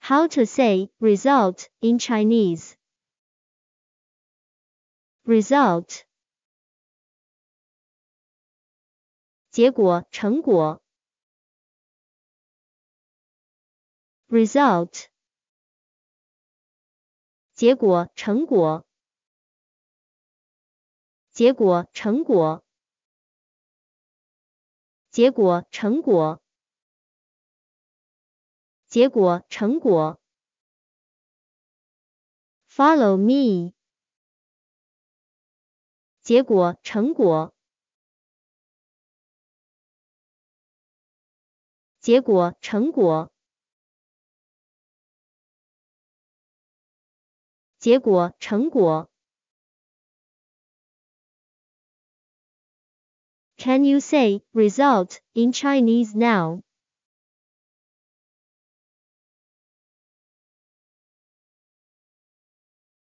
How to say result in Chinese? Result 结果、成果。Result 结果、成果。结果、成果。结果、成果。 结果、成果。Follow me。结果、成果。结果、成果。结果、成果。Can you say result in Chinese now?